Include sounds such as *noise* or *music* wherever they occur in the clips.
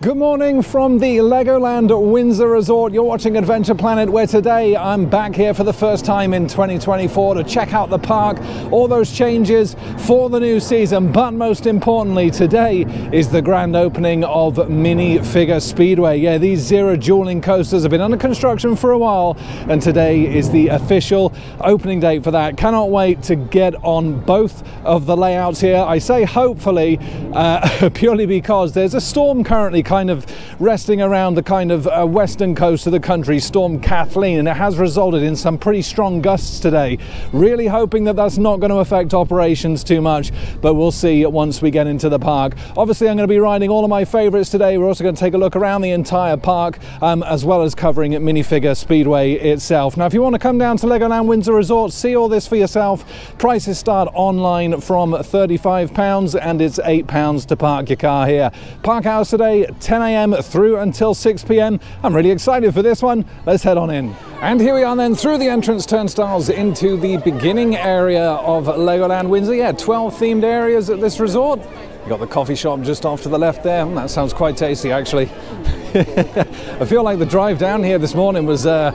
Good morning from the Legoland Windsor Resort. You're watching Adventure Planet, where today I'm back here for the first time in 2024 to check out the park, all those changes for the new season. But most importantly, today is the grand opening of Minifigure Speedway. Yeah, these zero dueling coasters have been under construction for a while, and today is the official opening date for that. Cannot wait to get on both of the layouts here. I say hopefully, uh, *laughs* purely because there's a storm currently kind of resting around the kind of uh, western coast of the country, Storm Kathleen, and it has resulted in some pretty strong gusts today. Really hoping that that's not going to affect operations too much, but we'll see once we get into the park. Obviously, I'm going to be riding all of my favorites today. We're also going to take a look around the entire park, um, as well as covering Minifigure Speedway itself. Now, if you want to come down to Legoland Windsor Resort, see all this for yourself, prices start online from £35 and it's £8 to park your car here. Park hours today, 10 a.m. through until 6 p.m. I'm really excited for this one. Let's head on in. And here we are then through the entrance turnstiles into the beginning area of Legoland Windsor. Yeah, 12 themed areas at this resort. You got the coffee shop just off to the left there. Mm, that sounds quite tasty actually. *laughs* I feel like the drive down here this morning was uh,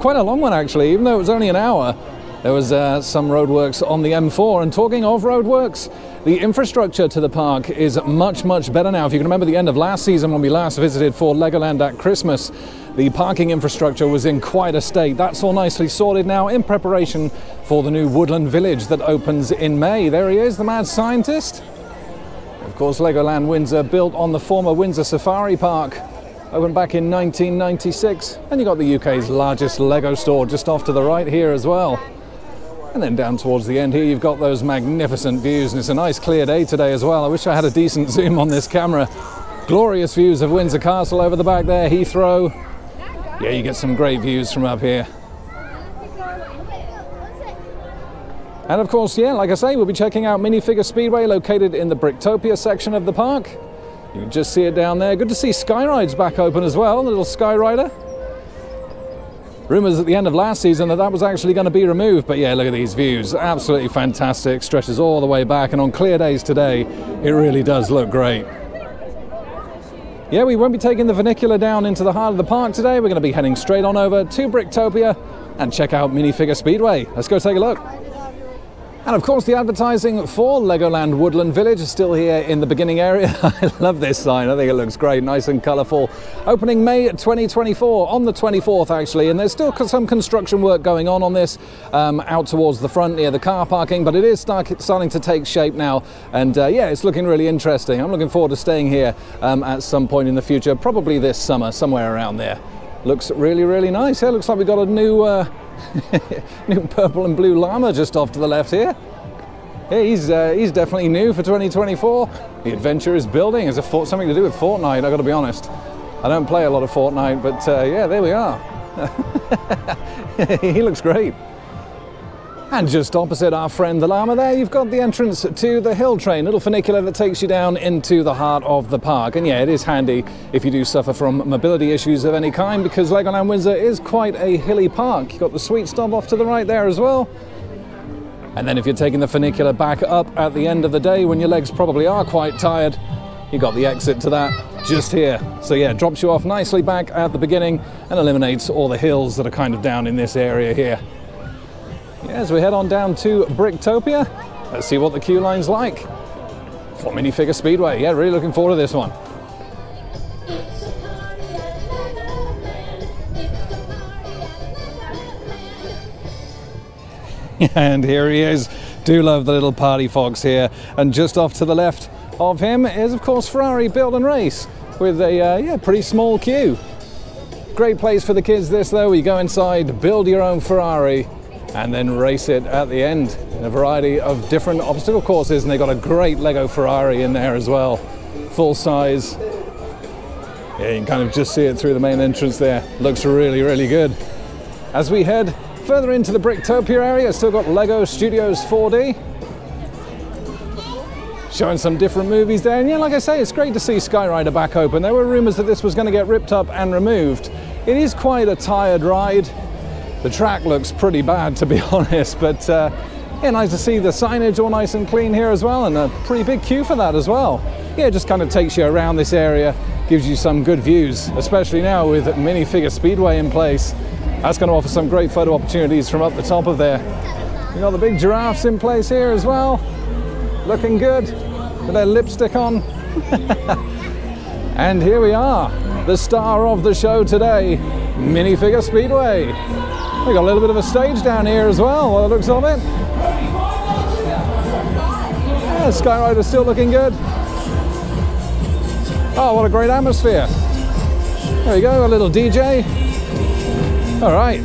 quite a long one actually, even though it was only an hour. There was uh, some roadworks on the M4, and talking of roadworks, the infrastructure to the park is much, much better now. If you can remember the end of last season when we last visited for Legoland at Christmas, the parking infrastructure was in quite a state. That's all nicely sorted now in preparation for the new Woodland Village that opens in May. There he is, the mad scientist. Of course, Legoland Windsor, built on the former Windsor Safari Park, opened back in 1996. And you got the UK's largest Lego store just off to the right here as well. And then down towards the end here, you've got those magnificent views, and it's a nice clear day today as well. I wish I had a decent *laughs* zoom on this camera. Glorious views of Windsor Castle over the back there, Heathrow. Yeah, you get some great views from up here. And of course, yeah, like I say, we'll be checking out Minifigure Speedway located in the Bricktopia section of the park. You can just see it down there. Good to see Skyride's back open as well, the little Skyrider. Rumours at the end of last season that that was actually going to be removed, but yeah, look at these views. Absolutely fantastic. Stretches all the way back, and on clear days today, it really does look great. Yeah, we won't be taking the funicular down into the heart of the park today. We're going to be heading straight on over to Bricktopia and check out Minifigure Speedway. Let's go take a look. And of course, the advertising for Legoland Woodland Village is still here in the beginning area. *laughs* I love this sign. I think it looks great, nice and colourful. Opening May 2024, on the 24th actually, and there's still some construction work going on on this um, out towards the front near the car parking, but it is start, starting to take shape now. And uh, yeah, it's looking really interesting. I'm looking forward to staying here um, at some point in the future, probably this summer, somewhere around there. Looks really, really nice. Yeah, looks like we've got a new. Uh, *laughs* new purple and blue llama just off to the left here. Yeah, he's, uh, he's definitely new for 2024. The adventure is building. A fort, something to do with Fortnite, I've got to be honest. I don't play a lot of Fortnite, but uh, yeah, there we are. *laughs* he looks great. And just opposite our friend the llama there, you've got the entrance to the hill train, little funicular that takes you down into the heart of the park. And yeah, it is handy if you do suffer from mobility issues of any kind because Legoland Windsor is quite a hilly park. You've got the sweet stop off to the right there as well. And then if you're taking the funicular back up at the end of the day when your legs probably are quite tired, you've got the exit to that just here. So yeah, drops you off nicely back at the beginning and eliminates all the hills that are kind of down in this area here. Yeah, as we head on down to Bricktopia, let's see what the queue line's like for Minifigure Speedway. Yeah, really looking forward to this one. *laughs* and here he is. Do love the little party fox here. And just off to the left of him is, of course, Ferrari Build and Race with a uh, yeah pretty small queue. Great place for the kids. This though, you go inside, build your own Ferrari, and then race it at the end in a variety of different obstacle courses. And they've got a great Lego Ferrari in there as well, full size. Yeah, you can kind of just see it through the main entrance there. Looks really, really good. As we head further into the Bricktopia area, still got Lego Studios 4D. Showing some different movies there. And yeah, like I say, it's great to see Skyrider back open. There were rumors that this was going to get ripped up and removed. It is quite a tired ride. The track looks pretty bad, to be *laughs* honest, but uh, yeah, nice to see the signage all nice and clean here as well, and a pretty big queue for that as well. Yeah, it just kind of takes you around this area gives you some good views, especially now with Minifigure Speedway in place. That's going to offer some great photo opportunities from up the top of there. You got the big giraffes in place here as well, looking good with their lipstick on. *laughs* and here we are, the star of the show today, Minifigure Speedway. We got a little bit of a stage down here as well, by the looks of it. Yeah, Skyrider's still looking good. Oh, what a great atmosphere. There we go, a little DJ. All right,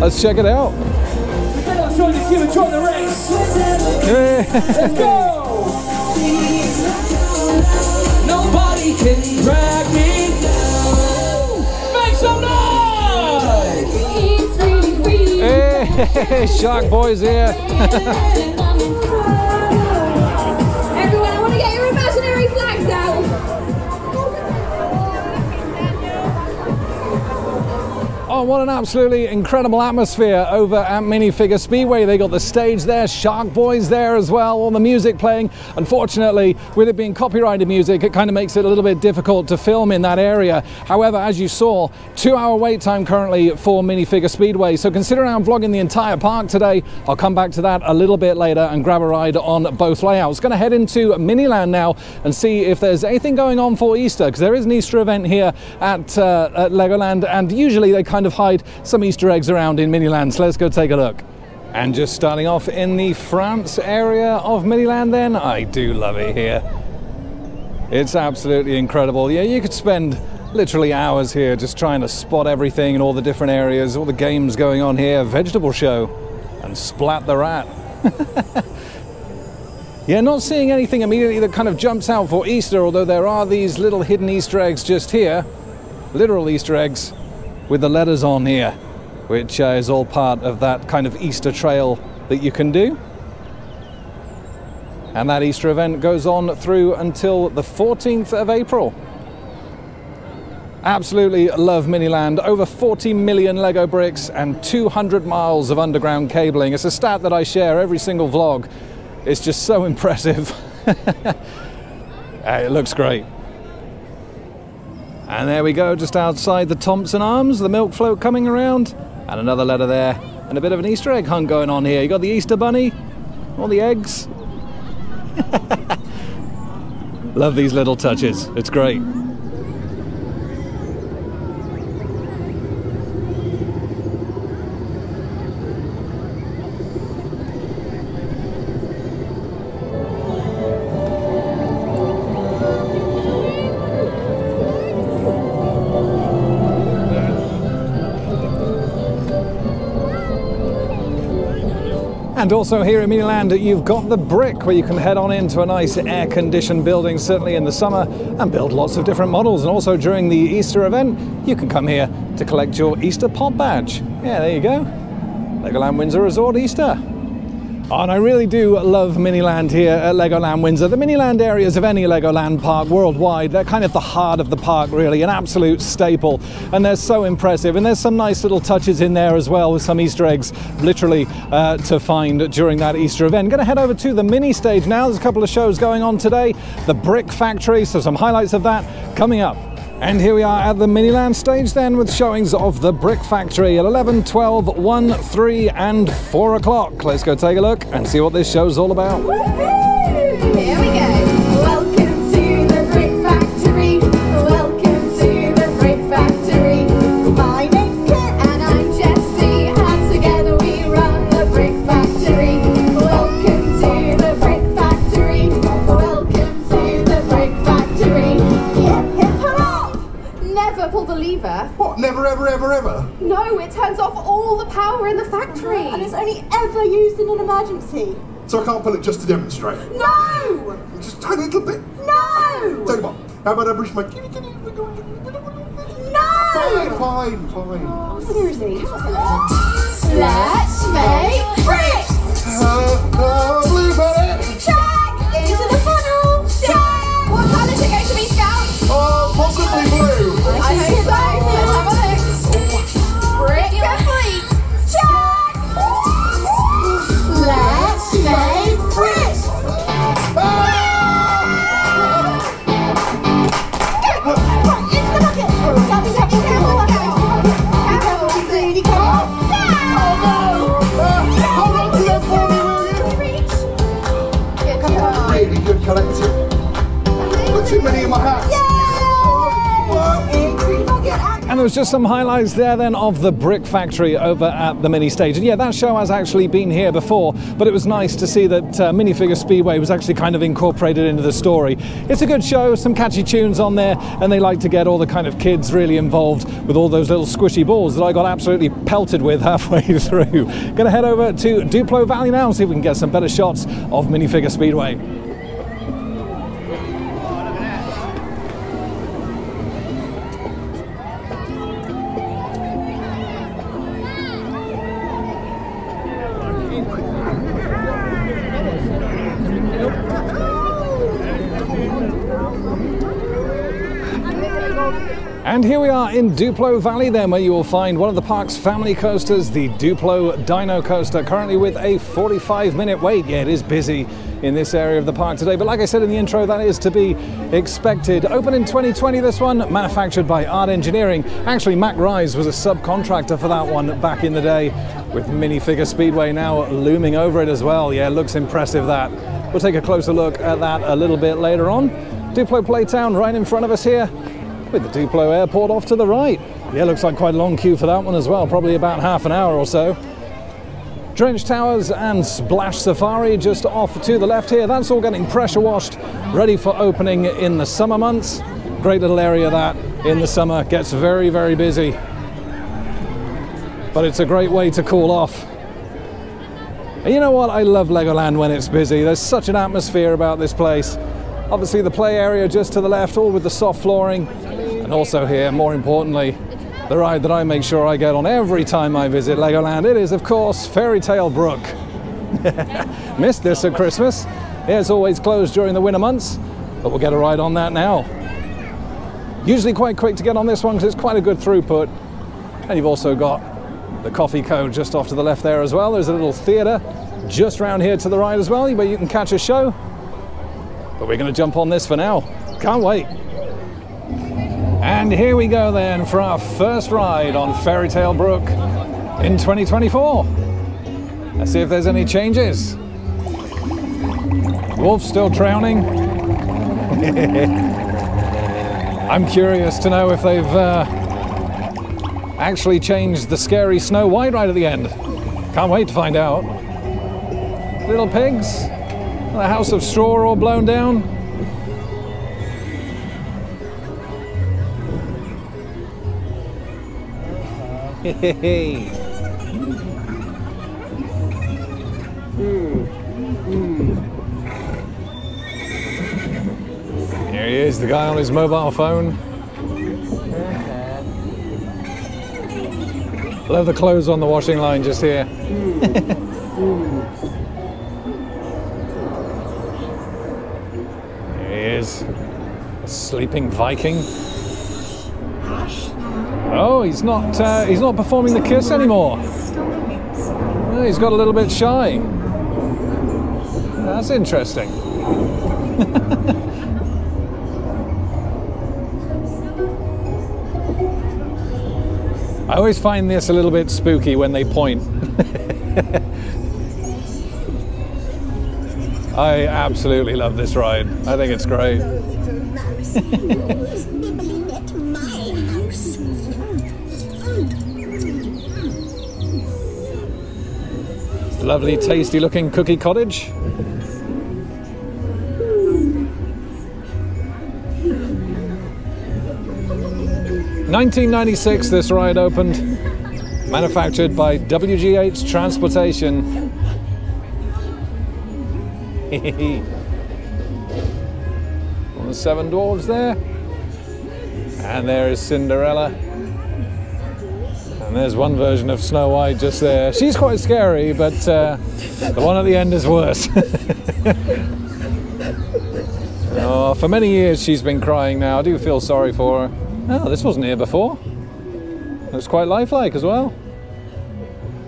let's check it out. Let's join the queue join the race. *laughs* Let's go! Hey, Shark Boy's here. *laughs* Oh, what an absolutely incredible atmosphere over at Minifigure Speedway. They got the stage there, Shark Boys there as well, all the music playing. Unfortunately, with it being copyrighted music, it kind of makes it a little bit difficult to film in that area. However, as you saw, two hour wait time currently for Minifigure Speedway. So considering I'm vlogging the entire park today, I'll come back to that a little bit later and grab a ride on both layouts. Going to head into Miniland now and see if there's anything going on for Easter, because there is an Easter event here at, uh, at Legoland, and usually they kind of hide some Easter eggs around in Miniland. So let's go take a look. And just starting off in the France area of Miniland, then I do love it here. It's absolutely incredible. Yeah, you could spend literally hours here just trying to spot everything in all the different areas, all the games going on here. Vegetable show and Splat the Rat. *laughs* yeah, not seeing anything immediately that kind of jumps out for Easter, although there are these little hidden Easter eggs just here, literal Easter eggs with the letters on here, which uh, is all part of that kind of Easter trail that you can do. And that Easter event goes on through until the 14th of April. Absolutely love Miniland. Over 40 million Lego bricks and 200 miles of underground cabling. It's a stat that I share every single vlog. It's just so *laughs* impressive. *laughs* it looks great. And there we go, just outside the Thompson Arms, the milk float coming around, and another letter there, and a bit of an Easter egg hunt going on here. You got the Easter bunny, all the eggs. *laughs* Love these little touches, it's great. And also here in Miniland, you've got the brick where you can head on into a nice air conditioned building, certainly in the summer, and build lots of different models. And also during the Easter event, you can come here to collect your Easter Pop badge. Yeah, there you go. Legoland Windsor Resort Easter. And I really do love Miniland here at Legoland Windsor. The Miniland areas of any Legoland park worldwide, they're kind of the heart of the park, really, an absolute staple. And they're so impressive. And there's some nice little touches in there as well with some Easter eggs, literally, uh, to find during that Easter event. Going to head over to the mini stage now. There's a couple of shows going on today. The Brick Factory, so some highlights of that coming up. And here we are at the Miniland stage then with showings of the Brick Factory at 11, 12, 1, 3 and 4 o'clock. Let's go take a look and see what this show's all about. Lever. What? Never, ever, ever, ever? No, it turns off all the power in the factory. And it's only ever used in an emergency. So I can't pull it just to demonstrate. No! Just a tiny little bit. No! Tell you what, how about I brush my kitty kitty? Fine, No! fine, fine. Seriously. Let's make bricks. Uh, uh, was just some highlights there then of the Brick Factory over at the mini stage. And yeah, that show has actually been here before, but it was nice to see that uh, Minifigure Speedway was actually kind of incorporated into the story. It's a good show, some catchy tunes on there, and they like to get all the kind of kids really involved with all those little squishy balls that I got absolutely pelted with *laughs* halfway through. Gonna head over to Duplo Valley now and see if we can get some better shots of Minifigure Speedway. Are in Duplo Valley then where you will find one of the park's family coasters, the Duplo Dino Coaster, currently with a 45 minute wait. Yeah, it is busy in this area of the park today, but like I said in the intro, that is to be expected. Open in 2020 this one, manufactured by Art Engineering. Actually, Mack Rides was a subcontractor for that one back in the day with Minifigure Speedway now looming over it as well. Yeah, looks impressive that. We'll take a closer look at that a little bit later on. Duplo Playtown right in front of us here with the Duplo Airport off to the right. Yeah, looks like quite a long queue for that one as well, probably about half an hour or so. Drench Towers and Splash Safari just off to the left here. That's all getting pressure washed, ready for opening in the summer months. Great little area that in the summer gets very, very busy. But it's a great way to cool off. And you know what? I love Legoland when it's busy. There's such an atmosphere about this place. Obviously the play area just to the left, all with the soft flooring. And also here, more importantly, the ride that I make sure I get on every time I visit Legoland. It is, of course, Fairy Tale Brook. *laughs* Missed this at Christmas. It's always closed during the winter months, but we'll get a ride on that now. Usually quite quick to get on this one because it's quite a good throughput. And you've also got the coffee code just off to the left there as well. There's a little theatre just round here to the right as well, where you can catch a show. But we're going to jump on this for now. Can't wait. And here we go then for our first ride on Fairy Tale Brook in 2024. Let's see if there's any changes. Wolf still drowning. *laughs* I'm curious to know if they've uh, actually changed the scary Snow White right at the end. Can't wait to find out. Little pigs, the house of straw all blown down. Hey. *laughs* Here he is, the guy on his mobile phone. Love the clothes on the washing line just here. *laughs* there he is, a sleeping Viking. Oh, he's not. Uh, he's not performing the kiss anymore. Oh, he's got a little bit shy. That's interesting. *laughs* I always find this a little bit spooky when they point. *laughs* I absolutely love this ride. I think it's great. *laughs* lovely, tasty looking cookie cottage. Nineteen ninety six this ride opened. Manufactured by WGH Transportation. *laughs* On the seven dwarves there. And there is Cinderella. And there's one version of Snow White just there. She's quite scary, but uh, the one at the end is worse. *laughs* oh, for many years she's been crying now. I do feel sorry for her. Oh, this wasn't here before. Looks quite lifelike as well.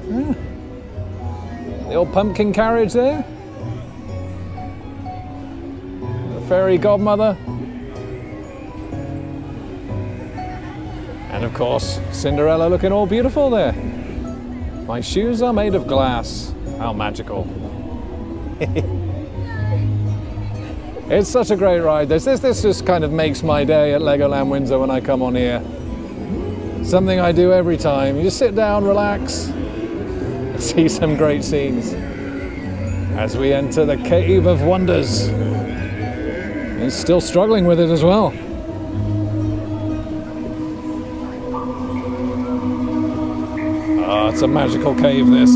Yeah. The old pumpkin carriage there. The fairy godmother. Course, Cinderella looking all beautiful there. My shoes are made of glass. How magical. *laughs* it's such a great ride. This, this, this just kind of makes my day at Legoland Windsor when I come on here. Something I do every time. You just sit down, relax, *laughs* see some great scenes as we enter the Cave of Wonders. He's still struggling with it as well. It's a magical cave, this.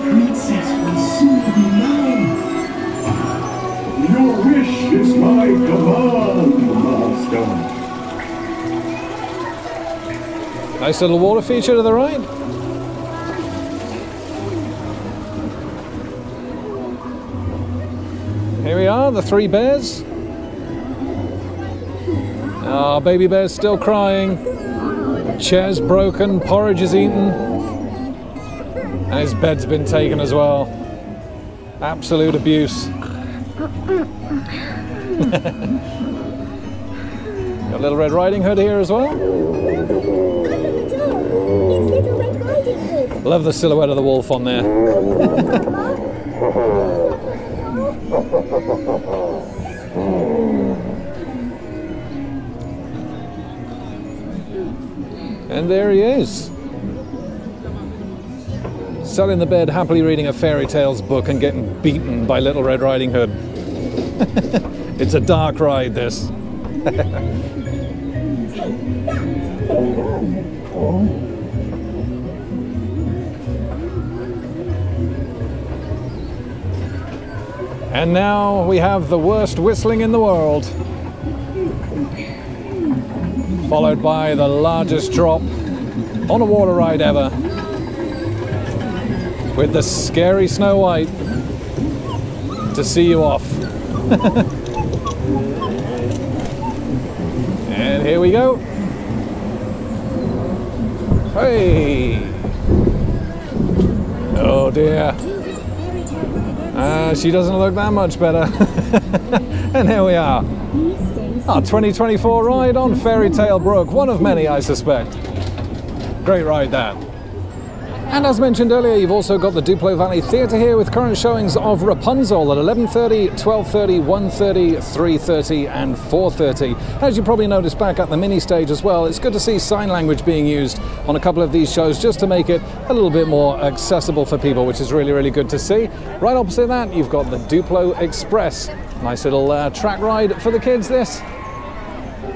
princess will soon be mine. Your wish is my command, master. Nice little water feature to the right. Here we are, the three bears. Ah, baby bear's still crying. Chair's broken, porridge is eaten. And his bed's been taken as well. Absolute abuse. *laughs* Got Little Red Riding Hood here as well. Love the silhouette of the wolf on there. *laughs* And there he is. In the bed, happily reading a fairy tales book and getting beaten by Little Red Riding Hood. *laughs* it's a dark ride, this. *laughs* And now we have the worst whistling in the world. Followed by the largest drop on a water ride ever. With the scary Snow White to see you off. *laughs* and here we go. Hey! Oh dear. Uh, she doesn't look that much better. *laughs* and here we are. Our 2024 ride on Fairy Tale Brook, one of many, I suspect. Great ride, that. And as mentioned earlier, you've also got the Duplo Valley Theatre here with current showings of Rapunzel at 11.30, 12.30, 1.30, 3.30 and 4.30. As you probably noticed back at the mini stage as well, it's good to see sign language being used on a couple of these shows just to make it a little bit more accessible for people, which is really, really good to see. Right opposite that, you've got the Duplo Express. Nice little uh, track ride for the kids, this.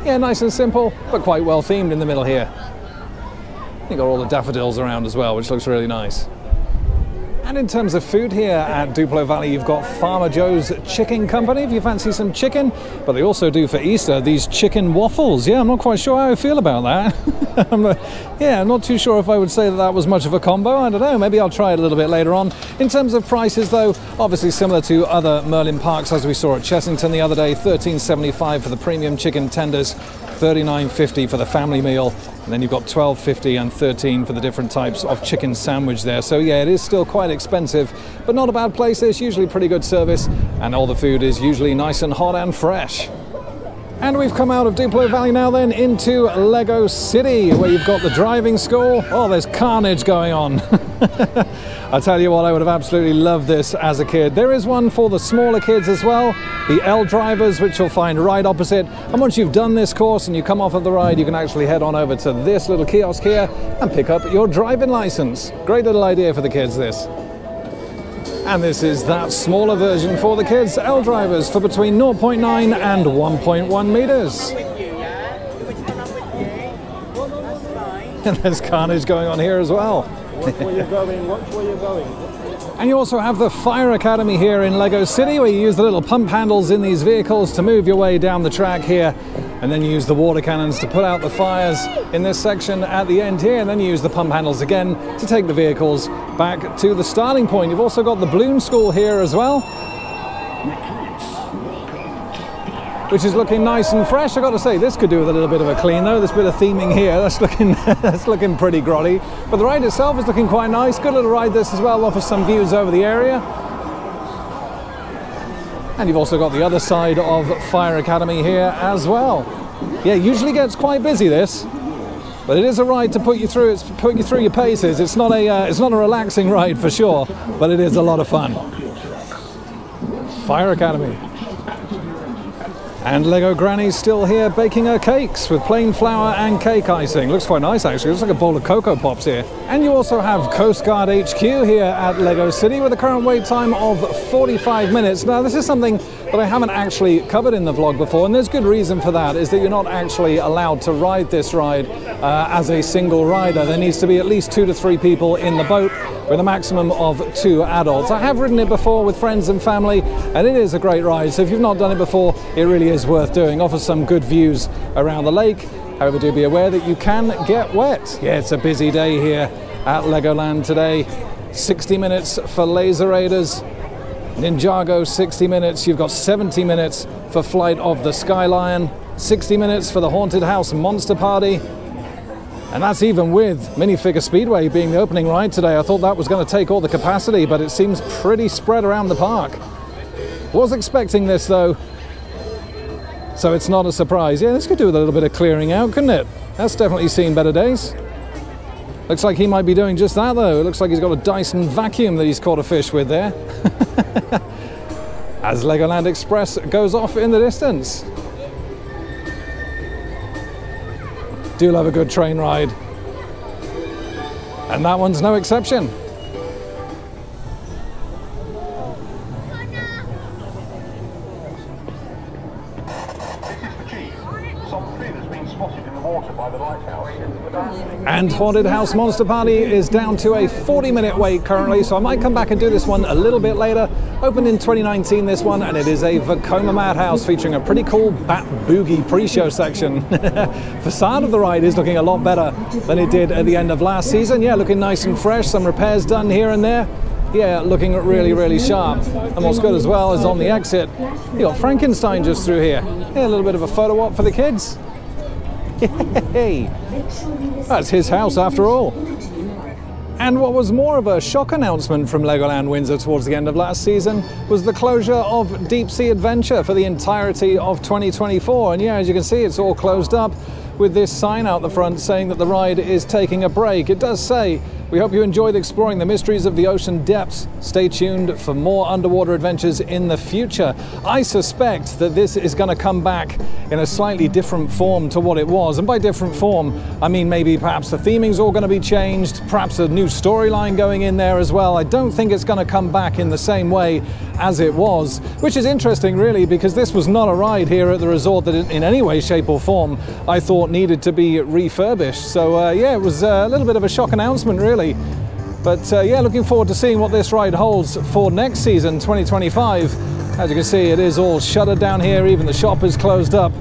Yeah, nice and simple, but quite well themed in the middle here. You've got all the daffodils around as well, which looks really nice. And in terms of food here at Duplo Valley, you've got Farmer Joe's Chicken Company if you fancy some chicken. But they also do for Easter these chicken waffles. Yeah, I'm not quite sure how I feel about that. *laughs* I'm, uh, yeah, I'm not too sure if I would say that that was much of a combo. I don't know. Maybe I'll try it a little bit later on. In terms of prices, though, obviously similar to other Merlin parks as we saw at Chessington the other day, 13.75 for the premium chicken tenders. 39.50 for the family meal, and then you've got 12.50 and 13 for the different types of chicken sandwich there. So yeah, it is still quite expensive, but not a bad place. There's usually pretty good service, and all the food is usually nice and hot and fresh. And we've come out of Duplo Valley now then into Lego City, where you've got the driving school. Oh, there's carnage going on. *laughs* I tell you what, I would have absolutely loved this as a kid. There is one for the smaller kids as well, the L drivers, which you'll find right opposite. And once you've done this course and you come off of the ride, you can actually head on over to this little kiosk here and pick up your driving license. Great little idea for the kids, this. And this is that smaller version for the kids, L drivers for between 0.9 and 1.1 meters. And *laughs* there's carnage going on here as well. where you're going, watch where you're going. And you also have the Fire Academy here in Lego City, where you use the little pump handles in these vehicles to move your way down the track here. And then use the water cannons to put out the fires in this section at the end here. And then use the pump handles again to take the vehicles back to the starting point. You've also got the Balloon School here as well, which is looking nice and fresh. I've got to say, this could do with a little bit of a clean though. This bit of theming here, *laughs* that's looking that's looking pretty grotty. But the ride itself is looking quite nice. Good little ride this as well. Offers some views over the area. And you've also got the other side of Fire Academy here as well. Yeah, usually gets quite busy this, but it is a ride to put you through. It's put you through your paces. It's not a uh, it's not a relaxing ride for sure, but it is a lot of fun. Fire Academy. And Lego Granny's still here baking her cakes with plain flour and cake icing. Looks quite nice actually, looks like a bowl of Coco Pops here. And you also have Coast Guard HQ here at Lego City with a current wait time of 45 minutes. Now this is something that I haven't actually covered in the vlog before and there's good reason for that, is that you're not actually allowed to ride this ride uh, as a single rider. There needs to be at least two to three people in the boat with a maximum of two adults. I have ridden it before with friends and family and it is a great ride. So if you've not done it before, it really is worth doing. Offers some good views around the lake. However, do be aware that you can get wet. Yeah, it's a busy day here at Legoland today. 60 minutes for Laser Raiders. Ninjago 60 minutes. You've got 70 minutes for Flight of the Skylion. 60 minutes for the Haunted House Monster Party. And that's even with Minifigure Speedway being the opening ride today. I thought that was going to take all the capacity, but it seems pretty spread around the park. Was expecting this though, so it's not a surprise. Yeah, this could do with a little bit of clearing out, couldn't it? That's definitely seen better days. Looks like he might be doing just that though. It looks like he's got a Dyson vacuum that he's caught a fish with there. *laughs* As Legoland Express goes off in the distance. Do love a good train ride. And that one's no exception. And Haunted House Monster Party is down to a 40 minute wait currently, so I might come back and do this one a little bit later. Opened in 2019, this one, and it is a Vekoma Madhouse featuring a pretty cool Bat Boogie pre show section. *laughs* Facade of the ride is looking a lot better than it did at the end of last season. Yeah, looking nice and fresh, some repairs done here and there. Yeah, looking really, really sharp. And what's good as well is on the exit, you got Frankenstein just through here. Yeah, a little bit of a photo op for the kids. Hey, that's his house after all. And what was more of a shock announcement from Legoland Windsor towards the end of last season was the closure of Deep Sea Adventure for the entirety of 2024. And yeah, as you can see, it's all closed up with this sign out the front saying that the ride is taking a break. It does say, we hope you enjoyed exploring the mysteries of the ocean depths. Stay tuned for more underwater adventures in the future. I suspect that this is going to come back in a slightly different form to what it was. And by different form, I mean maybe perhaps the theming's all going to be changed, perhaps a new storyline going in there as well. I don't think it's going to come back in the same way as it was, which is interesting really because this was not a ride here at the resort that in any way, shape or form I thought needed to be refurbished. So uh, yeah, it was a little bit of a shock announcement really. But uh, yeah, looking forward to seeing what this ride holds for next season, 2025. As you can see, it is all shuttered down here, even the shop is closed up.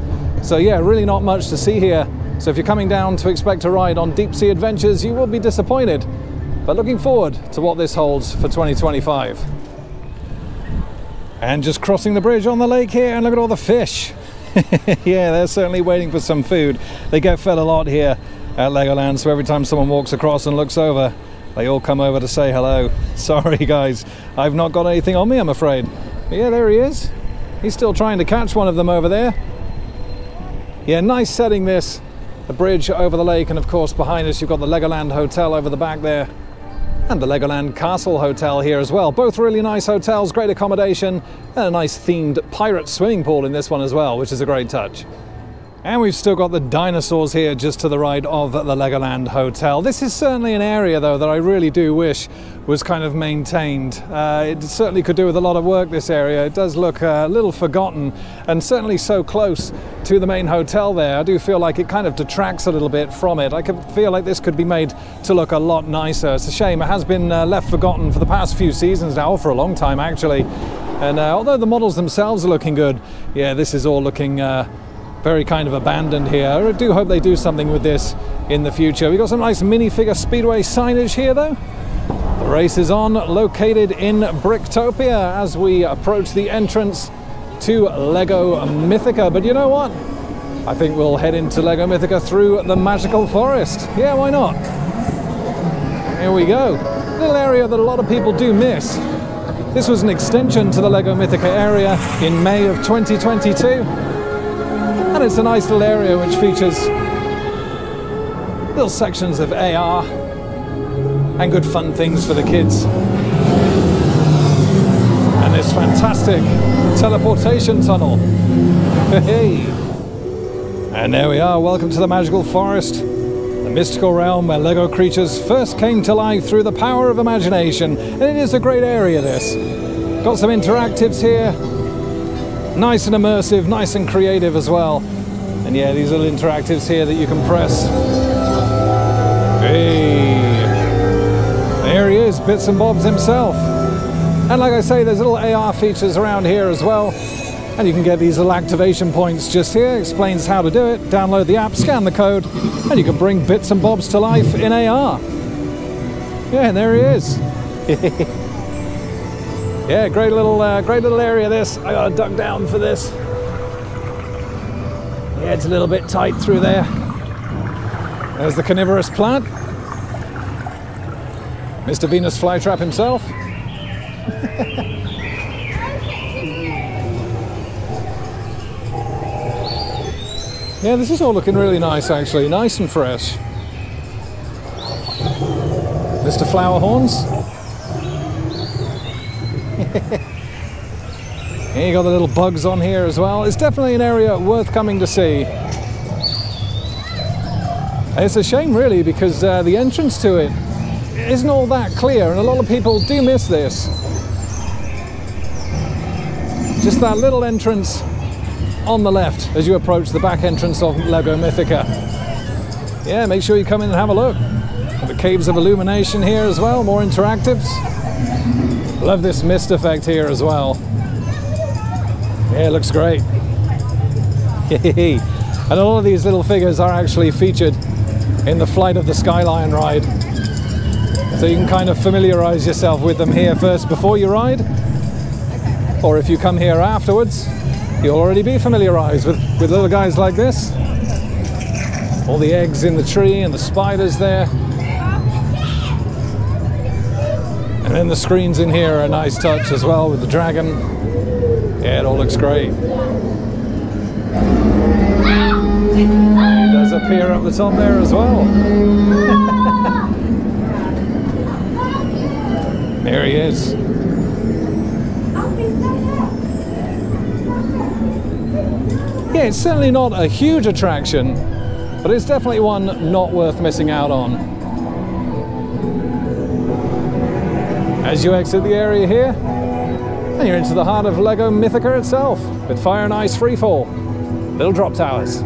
So yeah, really not much to see here. So if you're coming down to expect a ride on Deep Sea Adventures, you will be disappointed. But looking forward to what this holds for 2025. And just crossing the bridge on the lake here, and look at all the fish. *laughs* yeah, they're certainly waiting for some food. They get fed a lot here at Legoland, so every time someone walks across and looks over, they all come over to say hello. *laughs* Sorry, guys, I've not got anything on me, I'm afraid. But yeah, there he is. He's still trying to catch one of them over there. Yeah, nice setting this. The bridge over the lake, and of course, behind us, you've got the Legoland Hotel over the back there. And the Legoland Castle Hotel here as well. Both really nice hotels, great accommodation, and a nice themed pirate swimming pool in this one as well, which is a great touch. And we've still got the dinosaurs here just to the right of the Legoland Hotel. This is certainly an area, though, that I really do wish was kind of maintained. Uh, it certainly could do with a lot of work, this area. It does look a little forgotten and certainly so close to the main hotel there. I do feel like it kind of detracts a little bit from it. I could feel like this could be made to look a lot nicer. It's a shame. It has been uh, left forgotten for the past few seasons now, for a long time actually. And uh, although the models themselves are looking good, yeah, this is all looking uh, very kind of abandoned here. I do hope they do something with this in the future. We've got some nice minifigure speedway signage here though. The race is on, located in Bricktopia as we approach the entrance to Lego Mythica. But you know what? I think we'll head into Lego Mythica through the magical forest. Yeah, why not? Here we go. Little area that a lot of people do miss. This was an extension to the Lego Mythica area in May of 2022. And it's a nice little area which features little sections of AR and good fun things for the kids. And this fantastic teleportation tunnel. *laughs* Hey! And there we are. Welcome to the magical forest, the mystical realm where Lego creatures first came to life through the power of imagination. And it is a great area, this. Got some interactives here. Nice and immersive, nice and creative as well. And yeah, these little interactives here that you can press. Hey! There he is, Bits and Bobs himself. And like I say, there's little AR features around here as well. And you can get these little activation points just here. Explains how to do it. Download the app, scan the code, and you can bring Bits and Bobs to life in AR. Yeah, and there he is. *laughs* yeah, great little, uh, great little area. This I gotta duck down for this. Yeah, it's a little bit tight through there. There's the carnivorous plant. Mr. Venus Flytrap himself. *laughs* yeah, this is all looking really nice actually, nice and fresh. Mr. Flower Horns. *laughs* you got the little bugs on here as well. It's definitely an area worth coming to see. It's a shame really because uh, the entrance to it isn't all that clear and a lot of people do miss this. Just that little entrance on the left as you approach the back entrance of Lego Mythica. Yeah, make sure you come in and have a look. The Caves of Illumination here as well, more interactives. Love this mist effect here as well. Yeah, it looks great. *laughs* and all of these little figures are actually featured in the Flight of the Skylion ride. So you can kind of familiarize yourself with them here first before you ride. Or if you come here afterwards, you'll already be familiarized with, with little guys like this. All the eggs in the tree and the spiders there. And then the screens in here are a nice touch as well with the dragon. Yeah, it all looks great. It does appear up the top there as well. *laughs* there he is. Yeah, it's certainly not a huge attraction, but it's definitely one not worth missing out on. As you exit the area here, and you're into the heart of Lego Mythica itself, with Fire and Ice Freefall, little drop towers.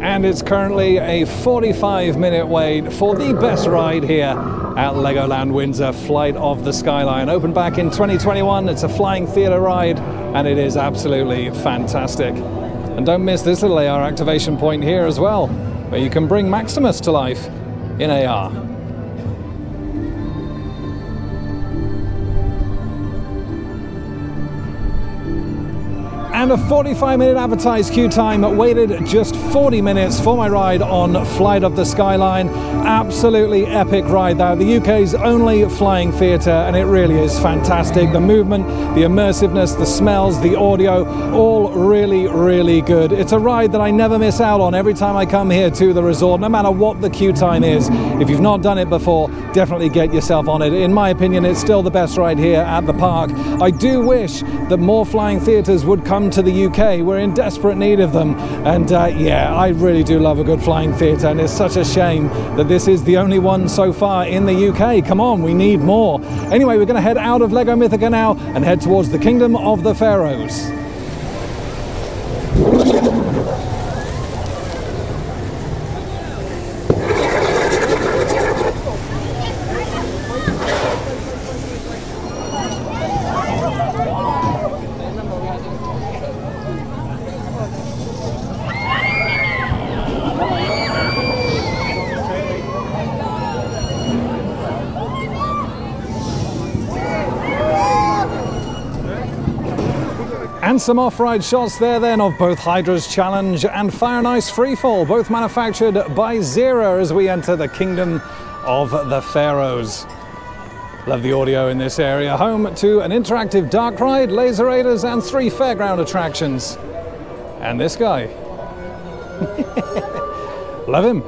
And it's currently a 45 minute wait for the best ride here at Legoland Windsor, Flight of the Skylion. Opened back in 2021, it's a flying theatre ride, and it is absolutely fantastic. And don't miss this little AR activation point here as well, where you can bring Maximus to life in AR. And a 45 minute advertised queue time waited just 40 minutes for my ride on Flight of the Skylion. Absolutely epic ride there. The UK's only flying theatre and it really is fantastic. The movement, the immersiveness, the smells, the audio, all really, really good. It's a ride that I never miss out on every time I come here to the resort, no matter what the queue time is. If you've not done it before, definitely get yourself on it. In my opinion, it's still the best ride here at the park. I do wish that more flying theatres would come to the UK. We're in desperate need of them. And uh, yeah, I really do love a good flying theatre, and it's such a shame that this is the only one so far in the UK. Come on, we need more. Anyway, we're going to head out of Lego Mythica now and head towards the Kingdom of the Pharaohs. Some off-ride shots there then of both Hydra's Challenge and Fire and Ice Freefall, both manufactured by Zierer as we enter the Kingdom of the Pharaohs. Love the audio in this area, home to an interactive dark ride, laser raiders and three fairground attractions. And this guy. *laughs* Love him.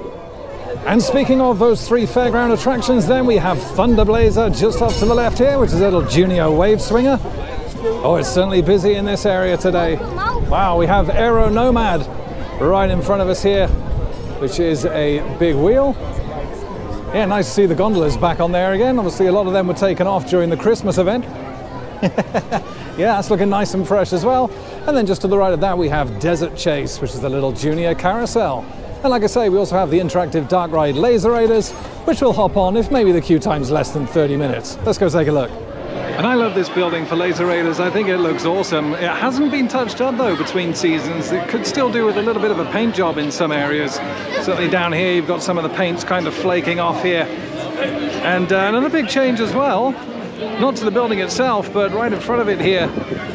And speaking of those three fairground attractions, then we have Thunder Blazer just off to the left here, which is a little Junio wave swinger. Oh, it's certainly busy in this area today. Wow, we have Aero Nomad right in front of us here, which is a big wheel. Yeah, nice to see the gondolas back on there again. Obviously, a lot of them were taken off during the Christmas event. *laughs* yeah, that's looking nice and fresh as well. And then just to the right of that, we have Desert Chase, which is the little junior carousel. And like I say, we also have the interactive dark ride Laser Raiders, which we'll hop on if maybe the queue time's less than 30 minutes. Let's go take a look. And I love this building for Laser Raiders. I think it looks awesome. It hasn't been touched up though between seasons. It could still do with a little bit of a paint job in some areas. Certainly down here, you've got some of the paints kind of flaking off here. And uh, another big change as well, not to the building itself, but right in front of it here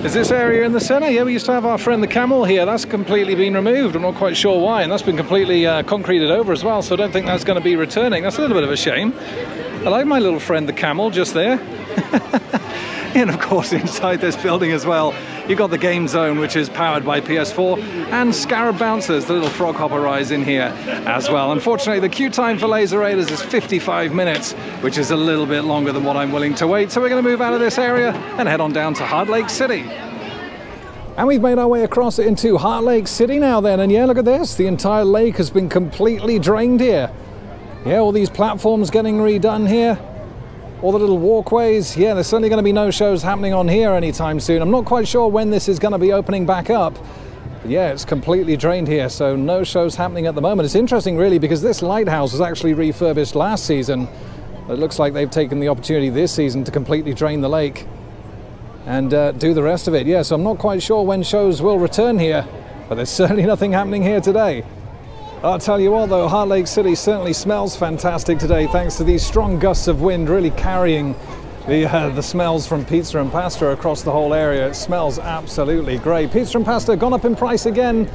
is this area in the center. Yeah, we used to have our friend the camel here. That's completely been removed. I'm not quite sure why. And that's been completely uh, concreted over as well. So I don't think that's going to be returning. That's a little bit of a shame. Like my little friend the camel just there. *laughs* and of course inside this building as well you've got the game zone which is powered by PS4 and Scarab Bouncers, the little frog hopper rise in here as well. Unfortunately the queue time for Laser Raiders is 55 minutes which is a little bit longer than what I'm willing to wait so we're going to move out of this area and head on down to Heart Lake City. And we've made our way across into Heart Lake City now then and yeah look at this the entire lake has been completely drained here. Yeah all these platforms getting redone here all the little walkways. Yeah, there's certainly going to be no shows happening on here anytime soon. I'm not quite sure when this is going to be opening back up. But yeah, it's completely drained here, so no shows happening at the moment. It's interesting, really, because this lighthouse was actually refurbished last season. It looks like they've taken the opportunity this season to completely drain the lake and uh, do the rest of it. Yeah, so I'm not quite sure when shows will return here, but there's *laughs* certainly nothing happening here today. I'll tell you what though, Heart Lake City certainly smells fantastic today thanks to these strong gusts of wind really carrying the, uh, the smells from pizza and pasta across the whole area. It smells absolutely great. Pizza and pasta gone up in price again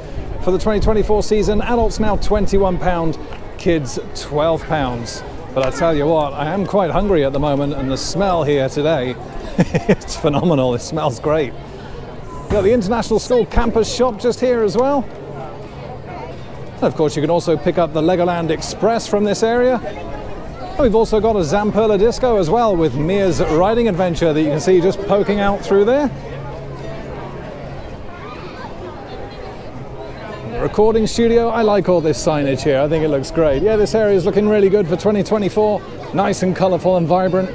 for the 2024 season. Adults now £21, kids £12. But I tell you what, I am quite hungry at the moment and the smell here today, *laughs* it's phenomenal. It smells great. Got the International School campus shop just here as well. And of course, you can also pick up the Legoland Express from this area. We've also got a Zamperla Disco as well with Mia's Riding Adventure that you can see just poking out through there. Recording studio, I like all this signage here. I think it looks great. Yeah, this area is looking really good for 2024. Nice and colourful and vibrant.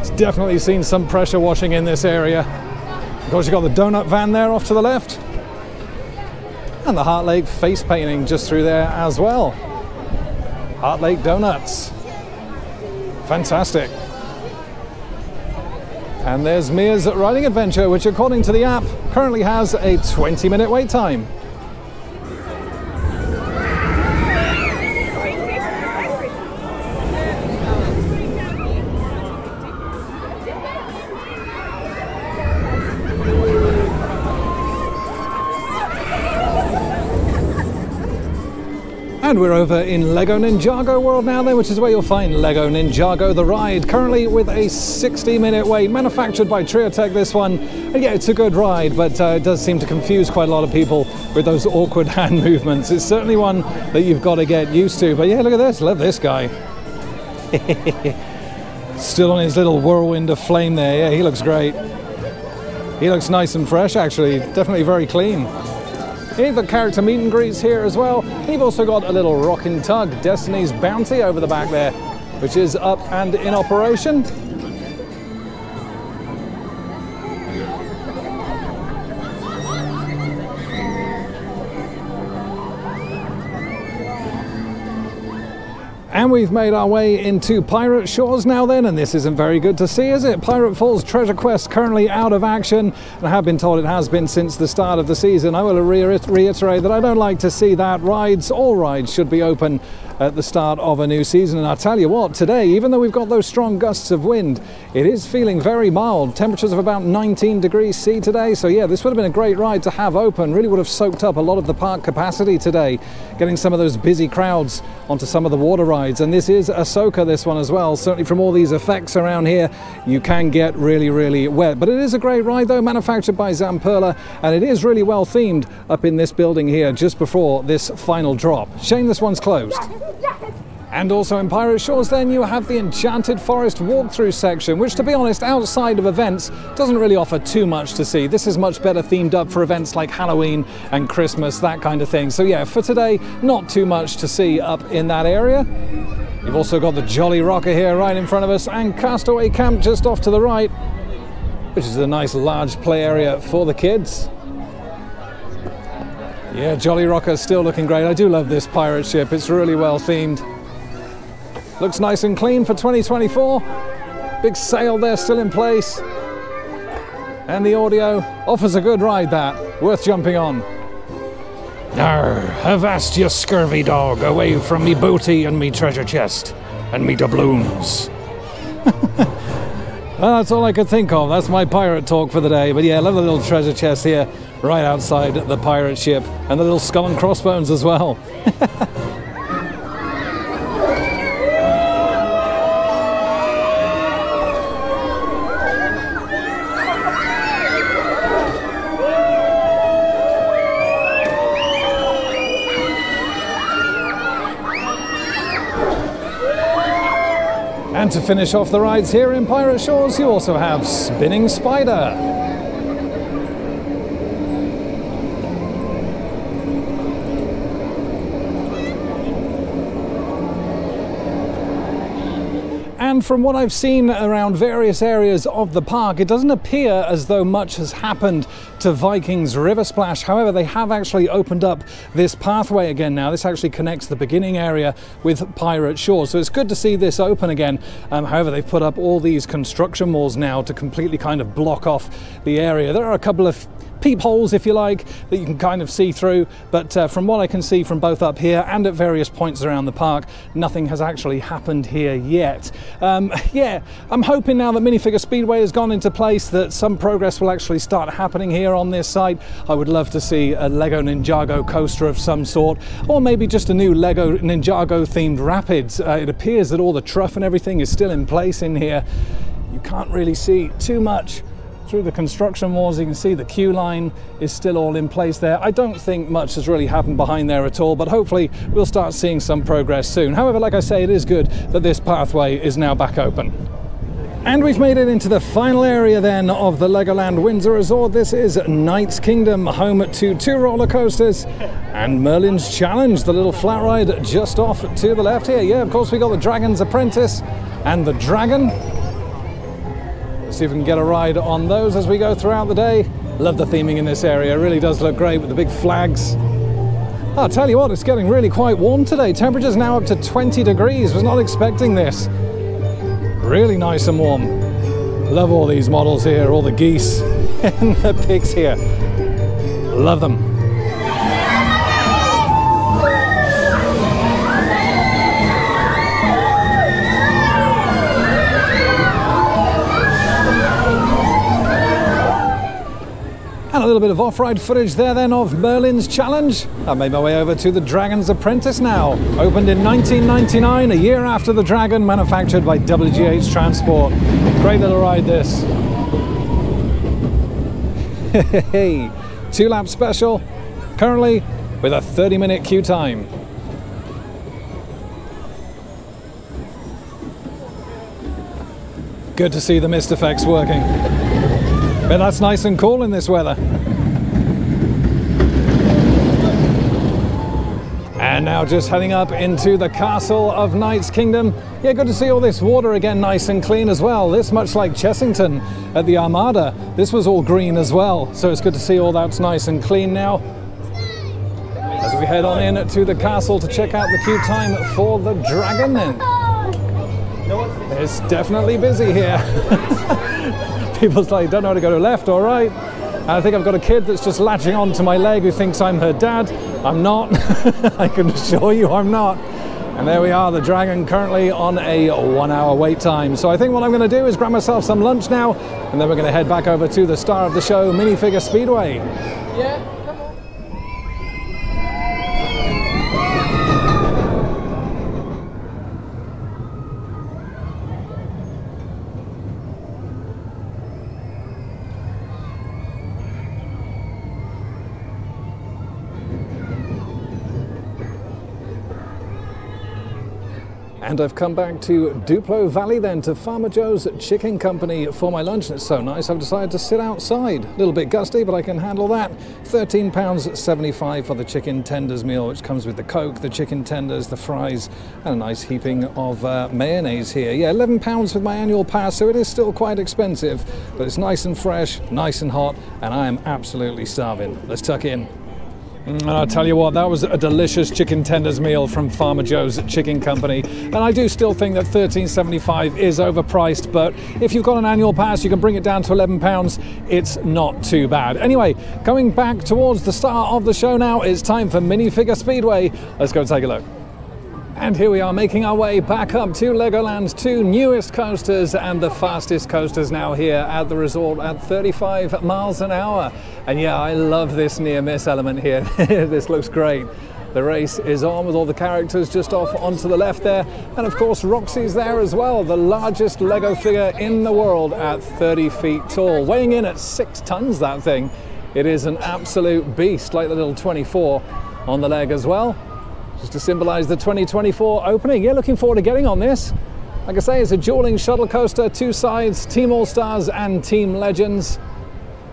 It's definitely seen some pressure washing in this area. Of course, you've got the donut van there off to the left and the Heart Lake face painting just through there as well. Heart Lake Donuts. Fantastic. And there's Mia's Riding Adventure, which according to the app currently has a 20 minute wait time. And we're over in Lego Ninjago World now then, which is where you'll find Lego Ninjago The Ride, currently with a 60 minute wait, manufactured by Triotech this one. And yeah, it's a good ride, but uh, it does seem to confuse quite a lot of people with those awkward *laughs* hand movements. It's certainly one that you've got to get used to. But yeah, look at this, love this guy. *laughs* Still on his little whirlwind of flame there, yeah, he looks great. He looks nice and fresh actually, definitely very clean. You've got character meet and greets here as well. You've also got a little Rockin' Tug, Destiny's Bounty over the back there, which is up and in operation. And we've made our way into Pirate Shores now then, and this isn't very good to see, is it? Pirate Falls Treasure Quest currently out of action, and I have been told it has been since the start of the season. I will reiterate that I don't like to see that. Rides, all rides should be open at the start of a new season. And I'll tell you what, today, even though we've got those strong gusts of wind, it is feeling very mild. Temperatures of about 19 degrees C today. So yeah, this would have been a great ride to have open. Really would have soaked up a lot of the park capacity today, getting some of those busy crowds onto some of the water rides. And this is a soaker, this one as well. Certainly from all these effects around here, you can get really, really wet. But it is a great ride though, manufactured by Zamperla, and it is really well themed up in this building here just before this final drop. Shame this one's closed. And also in Pirate Shores, then you have the Enchanted Forest walkthrough section, which, to be honest, outside of events, doesn't really offer too much to see. This is much better themed up for events like Halloween and Christmas, that kind of thing. So, yeah, for today, not too much to see up in that area. You've also got the Jolly Rocker here right in front of us, and Castaway Camp just off to the right, which is a nice large play area for the kids. Yeah, Jolly Rocker still looking great. I do love this pirate ship, it's really well themed. Looks nice and clean for 2024. Big sail there still in place. And the audio offers a good ride that, worth jumping on. Arr, avast you scurvy dog, away from me booty and me treasure chest, and me doubloons. *laughs* Well, that's all I could think of. That's my pirate talk for the day. But yeah, love the little treasure chest here, right outside the pirate ship, and the little skull and crossbones as well. *laughs* to finish off the rides here in Pirate Shores, you also have Spinning Spider. And from what I've seen around various areas of the park, it doesn't appear as though much has happened to Vikings River Splash. However, they have actually opened up this pathway again now. This actually connects the beginning area with Pirate Shores. So it's good to see this open again. Um, however, they've put up all these construction walls now to completely kind of block off the area. There are a couple of peepholes, if you like, that you can kind of see through. But uh, from what I can see from both up here and at various points around the park, nothing has actually happened here yet. Um, yeah, I'm hoping now that Minifigure Speedway has gone into place that some progress will actually start happening here on this site. I would love to see a Lego Ninjago coaster of some sort, or maybe just a new Lego Ninjago themed rapids. Uh, it appears that all the trough and everything is still in place in here. You can't really see too much through the construction walls. You can see the queue line is still all in place there. I don't think much has really happened behind there at all, but hopefully we'll start seeing some progress soon. However, like I say, it is good that this pathway is now back open. And we've made it into the final area then of the Legoland Windsor Resort. This is Knight's Kingdom, home to two roller coasters and Merlin's Challenge, the little flat ride just off to the left here. Yeah, of course, we got the Dragon's Apprentice and the Dragon. See if we can get a ride on those as we go throughout the day. Love the theming in this area, it really does look great with the big flags. Ah, I'll tell you what, it's getting really quite warm today. Temperature's now up to 20 degrees, was not expecting this. Really nice and warm. Love all these models here, all the geese *laughs* and the pigs here. Love them. And a little bit of off-ride footage there then of Merlin's Challenge. I made my way over to the Dragon's Apprentice now. Opened in 1999, a year after the Dragon, manufactured by WGH Transport. Great little ride this. *laughs* Hey, two lap special, currently with a 30 minute queue time. Good to see the mist effects working. But that's nice and cool in this weather. And now just heading up into the castle of Knight's Kingdom. Yeah, good to see all this water again nice and clean as well. This much like Chessington at the Armada. This was all green as well. So it's good to see all that's nice and clean now. As we head on in to the castle to check out the queue time for the dragon then. It's definitely busy here. *laughs* People's like, don't know how to go to left or right. And I think I've got a kid that's just latching onto my leg who thinks I'm her dad. I'm not. *laughs* I can assure you I'm not. And there we are, the Dragon currently on a one hour wait time. So I think what I'm going to do is grab myself some lunch now, and then we're going to head back over to the star of the show, Minifigure Speedway. And I've come back to Duplo Valley then to Farmer Joe's Chicken Company for my lunch. And it's so nice I've decided to sit outside. A little bit gusty, but I can handle that. £13.75 for the chicken tenders meal, which comes with the Coke, the chicken tenders, the fries, and a nice heaping of uh, mayonnaise here. Yeah, £11 with my annual pass, so it is still quite expensive, but it's nice and fresh, nice and hot, and I am absolutely starving. Let's tuck in. And I'll tell you what, that was a delicious chicken tenders meal from Farmer Joe's Chicken Company. And I do still think that $13.75 is overpriced, but if you've got an annual pass, you can bring it down to £11. It's not too bad. Anyway, going back towards the start of the show now, it's time for Minifigure Speedway. Let's go take a look. And here we are making our way back up to Legoland's two newest coasters and the fastest coasters now here at the resort at 35 miles an hour. And yeah, I love this near miss element here. *laughs* this looks great. The race is on with all the characters just off onto the left there. And of course, Roxy's there as well, the largest Lego figure in the world at 30 feet tall, weighing in at six tons, that thing. It is an absolute beast, like the little 24 on the leg as well just to symbolise the 2024 opening. Yeah, looking forward to getting on this. Like I say, it's a dueling shuttle coaster, two sides, Team All Stars and Team Legends,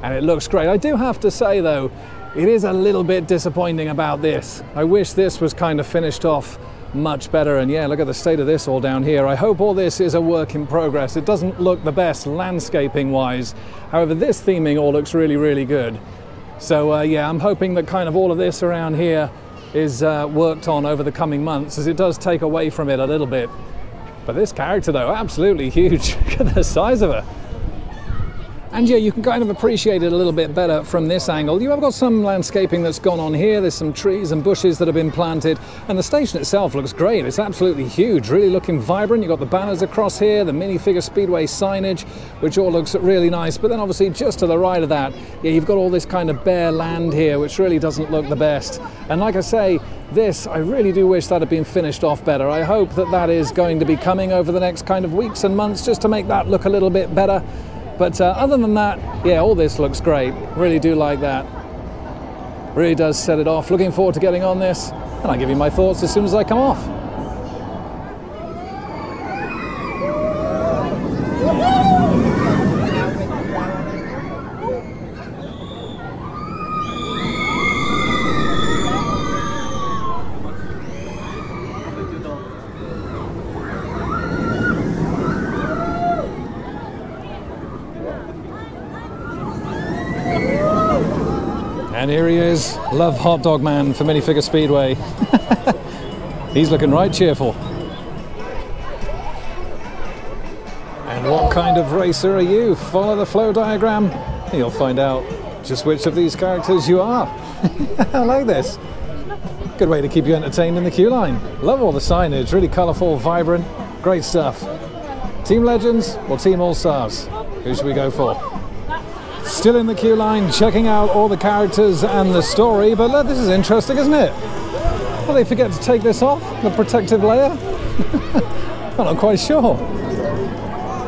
and it looks great. I do have to say though, it is a little bit disappointing about this. I wish this was kind of finished off much better. And yeah, look at the state of this all down here. I hope all this is a work in progress. It doesn't look the best landscaping wise. However, this theming all looks really, really good. So uh, yeah, I'm hoping that kind of all of this around here is uh, worked on over the coming months as it does take away from it a little bit. But this character though, absolutely huge. *laughs* Look at the size of her. And yeah, you can kind of appreciate it a little bit better from this angle. You have got some landscaping that's gone on here. There's some trees and bushes that have been planted. And the station itself looks great. It's absolutely huge, really looking vibrant. You've got the banners across here, the minifigure speedway signage, which all looks really nice. But then obviously just to the right of that, yeah, you've got all this kind of bare land here, which really doesn't look the best. And like I say, this, I really do wish that had been finished off better. I hope that that is going to be coming over the next kind of weeks and months just to make that look a little bit better. But uh, other than that, yeah, all this looks great. Really do like that. Really does set it off. Looking forward to getting on this, and I'll give you my thoughts as soon as I come off. Here he is, Love Hot Dog Man for Minifigure Speedway. *laughs* He's looking right cheerful. And what kind of racer are you? Follow the flow diagram, and you'll find out just which of these characters you are. *laughs* I like this. Good way to keep you entertained in the queue line. Love all the signage, really colourful, vibrant, great stuff. Team Legends or Team All Stars? Who should we go for? Still in the queue line, checking out all the characters and the story, but look, this is interesting, isn't it? Well, they forget to take this off, the protective layer? *laughs* I'm not quite sure.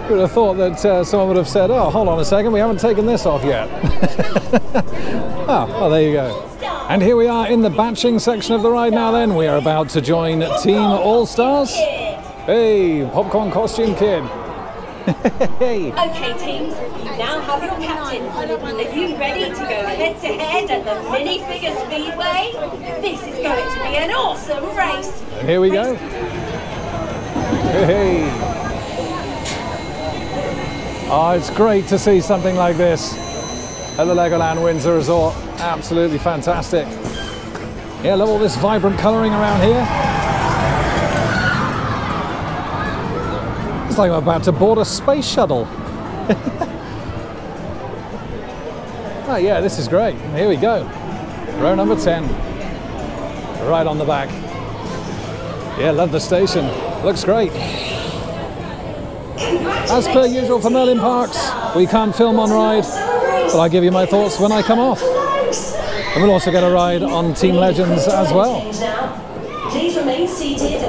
Would have thought that uh, someone would have said, oh, hold on a second, we haven't taken this off yet. oh, *laughs* well, there you go. And here we are in the batching section of the ride now then. We are about to join Team All Stars. Hey, Popcorn Costume Kid. Hey. *laughs* Okay, teams, you now have your captain. Are you ready to go head to head at the minifigure speedway? This is going to be an awesome race. And here we go. Hey. Oh, it's great to see something like this at the Legoland Windsor Resort. Absolutely fantastic. Yeah, love all this vibrant colouring around here. Like I'm about to board a space shuttle. *laughs* oh yeah, this is great. Here we go. Row number 10. Right on the back. Yeah, love the station. Looks great. As per usual for Merlin Parks, we can't film on ride, but I'll give you my thoughts when I come off. And we'll also get a ride on Team Legends as well. Please remain seated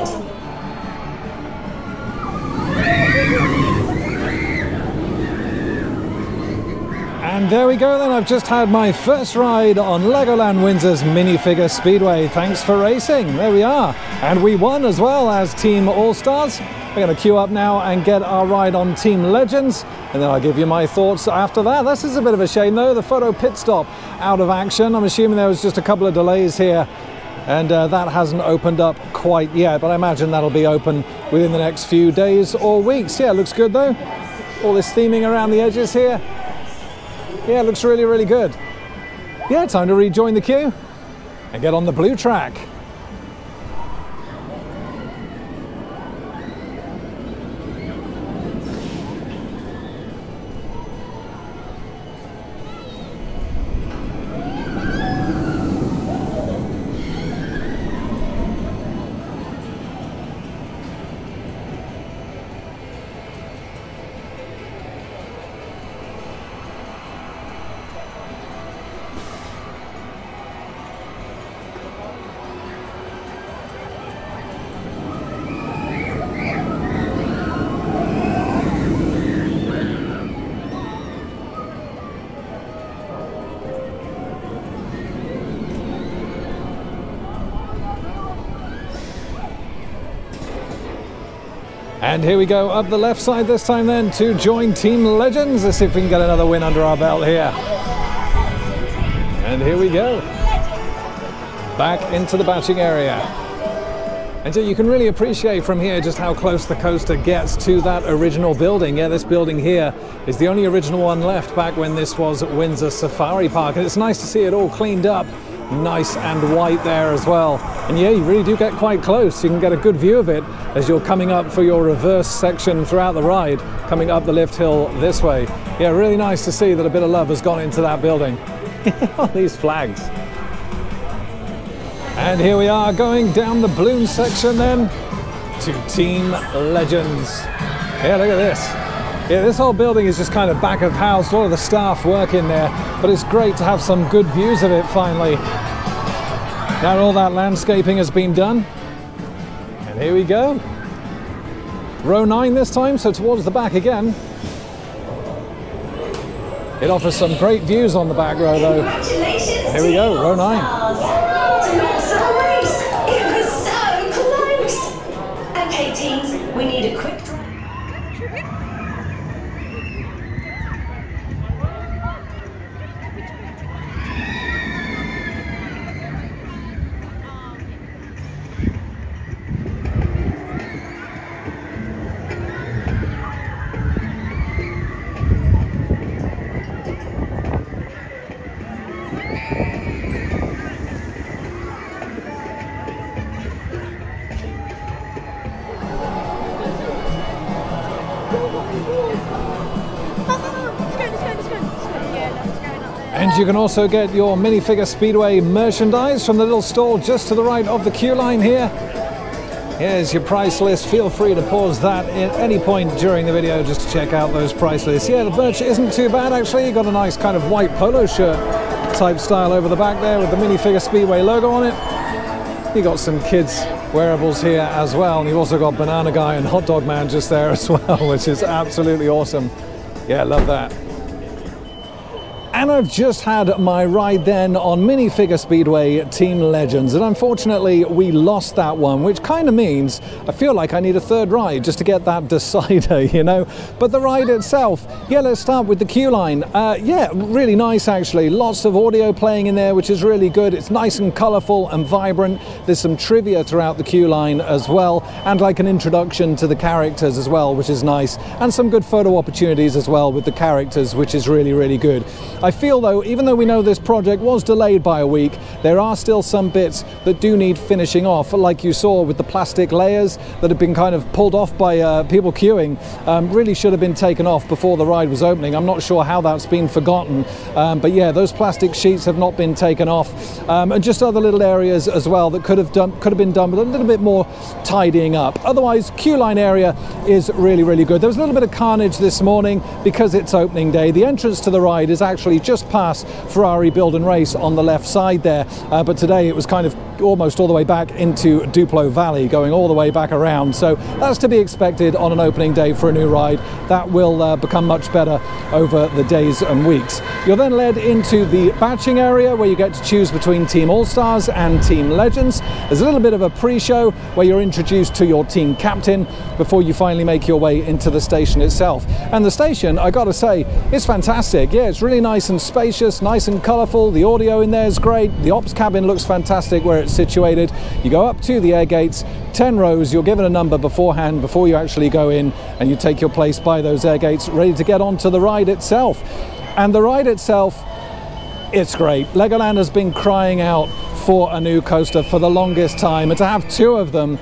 And there we go then, I've just had my first ride on Legoland Windsor's minifigure speedway. Thanks for racing, there we are. And we won as well as Team All-Stars. We're going to queue up now and get our ride on Team Legends, and then I'll give you my thoughts after that. This is a bit of a shame though, the photo pit stop out of action. I'm assuming there was just a couple of delays here, and uh, that hasn't opened up quite yet, but I imagine that'll be open within the next few days or weeks. Yeah, looks good though. All this theming around the edges here. Yeah, it looks really, really good. Yeah, time to rejoin the queue and get on the blue track. And here we go up the left side this time then to join Team Legends. Let's see if we can get another win under our belt here. And here we go. Back into the batching area. And so you can really appreciate from here just how close the coaster gets to that original building. Yeah, this building here is the only original one left back when this was Windsor Safari Park. And it's nice to see it all cleaned up nice and white there as well. And yeah, you really do get quite close. You can get a good view of it as you're coming up for your reverse section throughout the ride, coming up the lift hill this way. Yeah, really nice to see that a bit of love has gone into that building. *laughs* All these flags. And here we are going down the balloon section then to Team Legends. Yeah, look at this. Yeah, this whole building is just kind of back of house, a lot of the staff work in there, but it's great to have some good views of it finally. Now all that landscaping has been done, and here we go. Row 9 this time, so towards the back again. It offers some great views on the back row though. Here we go, row 9. You can also get your minifigure Speedway merchandise from the little stall just to the right of the queue line here. Here's your price list. Feel free to pause that at any point during the video just to check out those price lists. Yeah, the merch isn't too bad actually. You got a nice kind of white polo shirt type style over the back there with the minifigure Speedway logo on it. You got some kids wearables here as well, and you've also got Banana Guy and Hot Dog Man just there as *laughs* well, which is absolutely awesome. Yeah, love that. And I've just had my ride then on Minifigure Speedway Team Legends, and unfortunately we lost that one, which kind of means I feel like I need a third ride just to get that *laughs* decider, you know. But the ride itself, yeah, let's start with the queue line. Uh, yeah, really nice actually. Lots of audio playing in there, which is really good. It's nice and colourful and vibrant. There's some trivia throughout the queue line as well, and like an introduction to the characters as well, which is nice, and some good photo opportunities as well with the characters, which is really, really good. I feel though, even though we know this project was delayed by a week, there are still some bits that do need finishing off, like you saw with the plastic layers that have been kind of pulled off by uh, people queuing. Um, really should have been taken off before the ride was opening. I'm not sure how that's been forgotten, um, but yeah, those plastic sheets have not been taken off, um, and just other little areas as well that could have done could have been done with a little bit more tidying up. Otherwise, queue line area is really really good. There was a little bit of carnage this morning because it's opening day. The entrance to the ride is actually just past Ferrari Build and Race on the left side there. Uh, but today it was kind of almost all the way back into Duplo Valley, going all the way back around. So that's to be expected on an opening day for a new ride. That will uh, become much better over the days and weeks. You're then led into the batching area where you get to choose between Team All Stars and Team Legends. There's a little bit of a pre-show where you're introduced to your team captain before you finally make your way into the station itself. And the station, I gotta say, is fantastic. Yeah, it's really nice and spacious, nice and colourful. The audio in there is great. The ops cabin looks fantastic where it's situated. You go up to the air gates, 10 rows, you're given a number beforehand before you actually go in and you take your place by those air gates ready to get onto the ride itself. And the ride itself, it's great. Legoland has been crying out for a new coaster for the longest time and to have two of them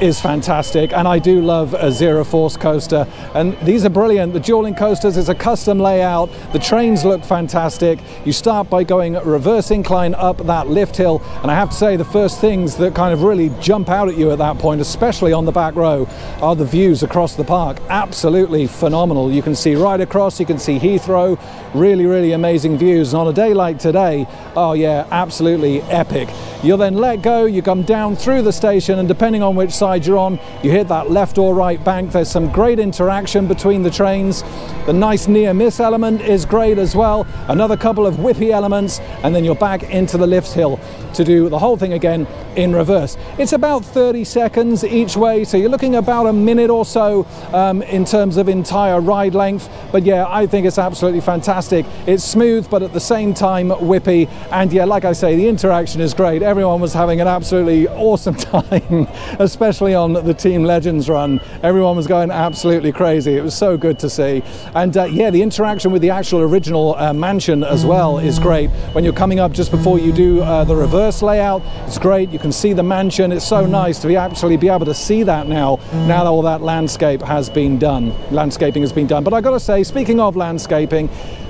is fantastic and I do love a Zierer Force coaster and these are brilliant. The dueling coasters is a custom layout. The trains look fantastic. You start by going reverse incline up that lift hill and I have to say the first things that kind of really jump out at you at that point, especially on the back row, are the views across the park. Absolutely phenomenal. You can see right across, you can see Heathrow, really, really amazing views. And on a day like today, oh yeah, absolutely epic. You'll then let go, you come down through the station and depending on which side you're on, you hit that left or right bank. There's some great interaction between the trains. The nice near miss element is great as well. Another couple of whippy elements, and then you're back into the lift hill to do the whole thing again in reverse. It's about 30 seconds each way, so you're looking about a minute or so um, in terms of entire ride length. But yeah, I think it's absolutely fantastic. It's smooth, but at the same time whippy. And yeah, like I say, the interaction is great. Everyone was having an absolutely awesome *laughs* time, especially on the Team Legends run. Everyone was going absolutely crazy. It was so good to see. And uh, yeah, the interaction with the actual original uh, mansion as well is great. When you're coming up just before you do uh, the reverse layout, it's great. You can see the mansion. It's so nice to be actually be able to see that now. Now that all that landscape has been done, landscaping has been done. But I've got to say, speaking of landscaping,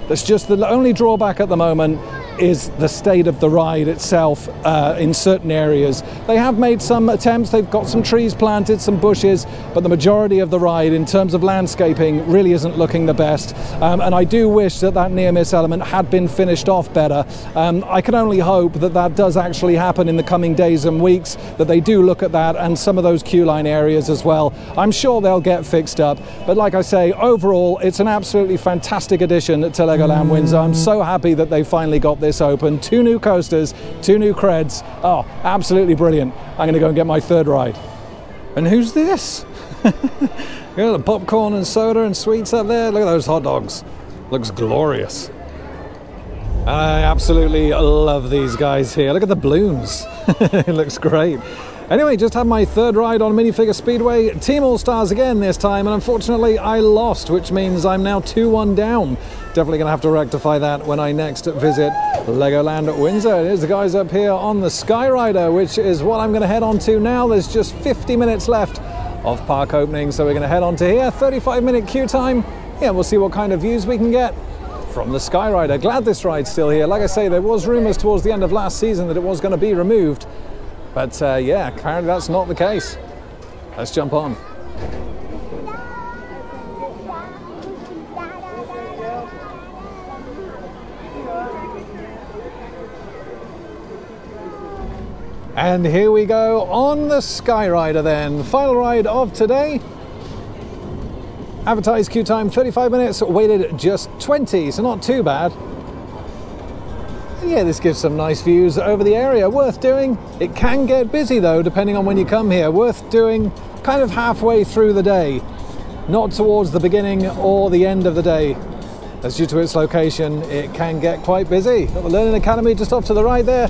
that's just the only drawback at the moment is the state of the ride itself uh, in certain areas. They have made some attempts, they've got some trees planted, some bushes, but the majority of the ride in terms of landscaping really isn't looking the best. Um, and I do wish that that near miss element had been finished off better. Um, I can only hope that that does actually happen in the coming days and weeks, that they do look at that and some of those queue line areas as well. I'm sure they'll get fixed up. But like I say, overall, it's an absolutely fantastic addition to Legoland Windsor. I'm so happy that they finally got this open. Two new coasters, two new creds. Oh, absolutely brilliant. I'm going to go and get my third ride. And who's this? *laughs* Look at the popcorn and soda and sweets up there. Look at those hot dogs. Looks glorious. I absolutely love these guys here. Look at the balloons. *laughs* it looks great. Anyway, just had my third ride on Minifigure Speedway. Team All Stars again this time, and unfortunately I lost, which means I'm now 2-1 down. Definitely going to have to rectify that when I next visit Legoland Windsor. Here's the guys up here on the Skyrider, which is what I'm going to head on to now. There's just 50 minutes left of park opening, so we're going to head on to here. 35 minute queue time. Yeah, we'll see what kind of views we can get from the Skyrider. Glad this ride's still here. Like I say, there was rumours towards the end of last season that it was going to be removed. But uh, yeah, apparently that's not the case. Let's jump on. And here we go on the Skyrider then. Final ride of today. Advertised queue time 35 minutes, waited just 20, so not too bad. Yeah, this gives some nice views over the area. Worth doing. It can get busy though, depending on when you come here. Worth doing kind of halfway through the day, not towards the beginning or the end of the day. As due to its location, it can get quite busy. Got the Learning Academy just off to the right there.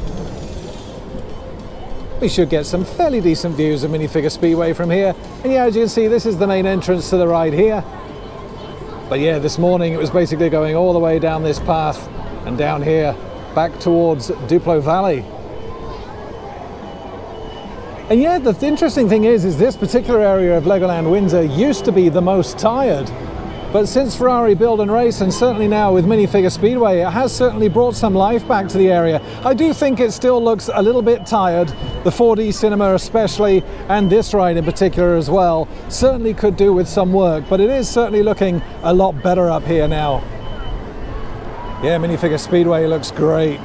We should get some fairly decent views of Minifigure Speedway from here. And yeah, as you can see, this is the main entrance to the ride here. But yeah, this morning it was basically going all the way down this path and down here back towards Duplo Valley. And yeah, the interesting thing is, is this particular area of Legoland Windsor used to be the most tired. But since Ferrari Build and Race, and certainly now with Minifigure Speedway, it has certainly brought some life back to the area. I do think it still looks a little bit tired, the 4D cinema especially, and this ride in particular as well. Certainly could do with some work, but it is certainly looking a lot better up here now. Yeah, minifigure speedway looks great.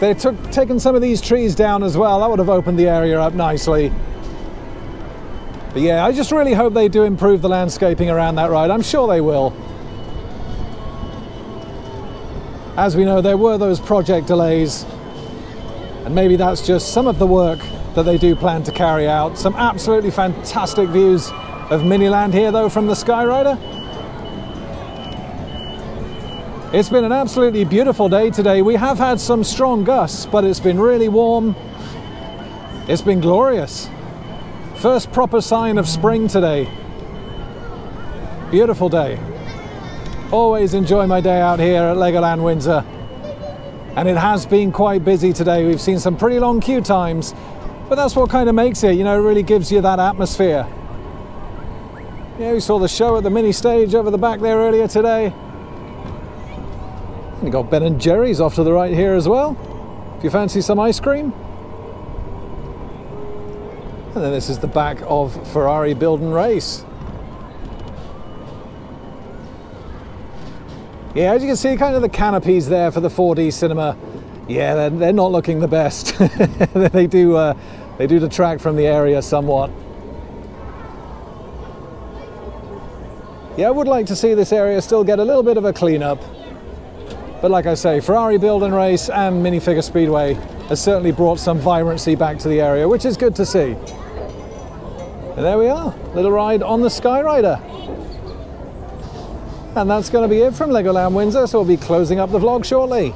They took taken some of these trees down as well. That would have opened the area up nicely. But yeah, I just really hope they do improve the landscaping around that ride. I'm sure they will. As we know, there were those project delays, and maybe that's just some of the work that they do plan to carry out. Some absolutely fantastic views of Miniland here, though, from the Skyrider. It's been an absolutely beautiful day today. We have had some strong gusts, but it's been really warm. It's been glorious. First proper sign of spring today. Beautiful day. Always enjoy my day out here at Legoland Windsor. And it has been quite busy today. We've seen some pretty long queue times, but that's what kind of makes it, you know, it really gives you that atmosphere. Yeah, we saw the show at the mini stage over the back there earlier today. And you got Ben and Jerry's off to the right here as well. If you fancy some ice cream. And then this is the back of Ferrari Build and Race. Yeah, as you can see, kind of the canopies there for the 4D cinema. Yeah, they're, they're not looking the best. *laughs* they do uh, they do detract from the area somewhat. Yeah, I would like to see this area still get a little bit of a cleanup. But like I say, Ferrari Build and Race and Minifigure Speedway has certainly brought some vibrancy back to the area, which is good to see. And there we are, little ride on the Skyrider. And that's going to be it from Legoland Windsor, so we'll be closing up the vlog shortly.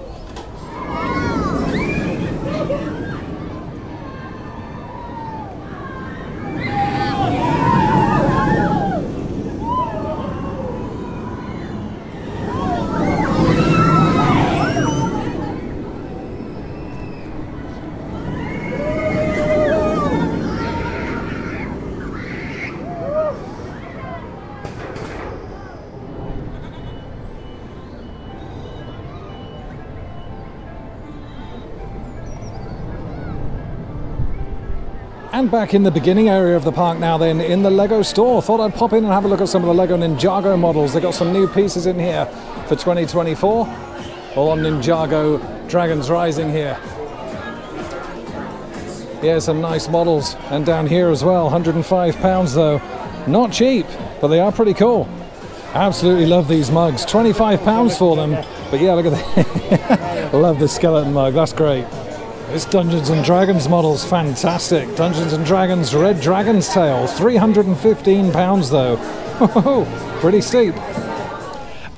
And back in the beginning area of the park now then, in the LEGO store. Thought I'd pop in and have a look at some of the LEGO Ninjago models. They got some new pieces in here for 2024. All on Ninjago Dragons Rising here. Yeah, some nice models. And down here as well, 105 pounds though. Not cheap, but they are pretty cool. Absolutely love these mugs. 25 pounds for them. But yeah, look at that. *laughs* love the skeleton mug, that's great. This Dungeons and Dragons model's fantastic. Dungeons and Dragons Red Dragon's Tale, 315 pounds though. *laughs* Pretty steep.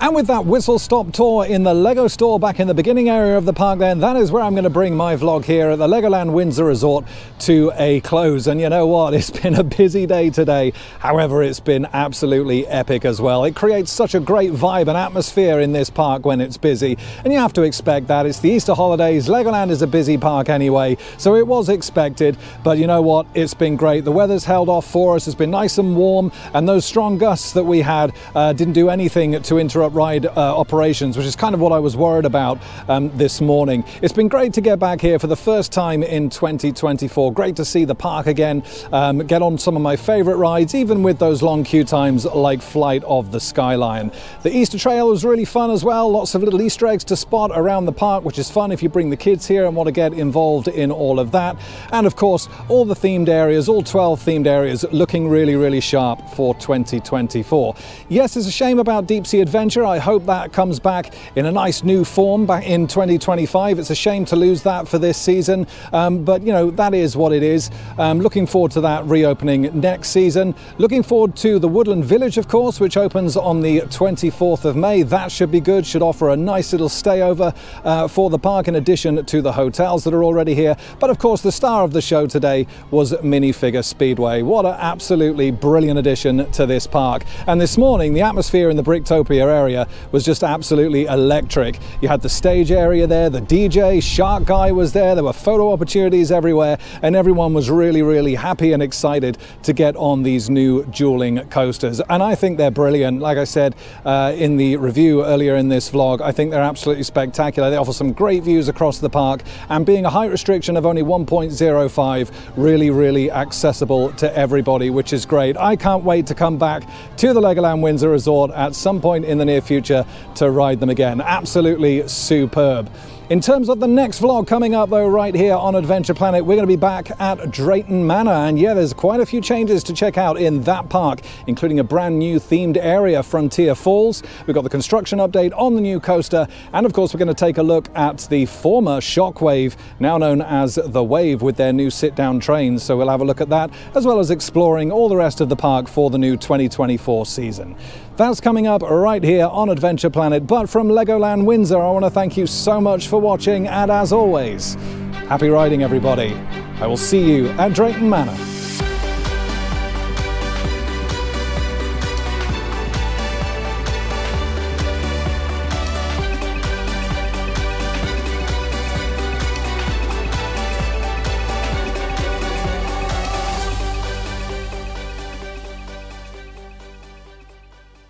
And with that whistle stop tour in the Lego store back in the beginning area of the park then, that is where I'm going to bring my vlog here at the Legoland Windsor Resort to a close. And you know what? *laughs* It's been a busy day today. However, it's been absolutely epic as well. It creates such a great vibe and atmosphere in this park when it's busy. And you have to expect that. It's the Easter holidays. Legoland is a busy park anyway, so it was expected. But you know what? It's been great. The weather's held off for us. It's been nice and warm. And those strong gusts that we had uh, didn't do anything to interrupt ride uh, operations, which is kind of what I was worried about um, this morning. It's been great to get back here for the first time in 2024. Great to see the park again, um, get on some of my favorite rides, even with those long queue times like Flight of the Skylion. The Easter Trail was really fun as well. Lots of little Easter eggs to spot around the park, which is fun if you bring the kids here and want to get involved in all of that. And of course, all the themed areas, all 12 themed areas, looking really, really sharp for 2024. Yes, it's a shame about Deep Sea Adventure. I hope that comes back in a nice new form back in 2025. It's a shame to lose that for this season, um, but you know, that is what it is. Um, looking forward to that reopening next season. Looking forward to the Woodland Village, of course, which opens on the 24th of May. That should be good, should offer a nice little stayover uh, for the park in addition to the hotels that are already here. But of course, the star of the show today was Minifigure Speedway. What an absolutely brilliant addition to this park. And this morning, the atmosphere in the Bricktopia area area was just absolutely electric. You had the stage area there, the DJ, Shark Guy was there, there were photo opportunities everywhere, and everyone was really, really happy and excited to get on these new dueling coasters. And I think they're brilliant. Like I said uh, in the review earlier in this vlog, I think they're absolutely spectacular. They offer some great views across the park, and being a height restriction of only 1.05, really, really accessible to everybody, which is great. I can't wait to come back to the Legoland Windsor Resort at some point in the near future to ride them again. Absolutely superb. In terms of the next vlog coming up, though, right here on Adventure Planet, we're going to be back at Drayton Manor. And yeah, there's quite a few changes to check out in that park, including a brand new themed area, Frontier Falls. We've got the construction update on the new coaster. And of course, we're going to take a look at the former Shockwave, now known as The Wave, with their new sit down trains. So we'll have a look at that, as well as exploring all the rest of the park for the new 2024 season. That's coming up right here on Adventure Planet. But from Legoland Windsor, I want to thank you so much for watching. And as always, happy riding, everybody. I will see you at Drayton Manor.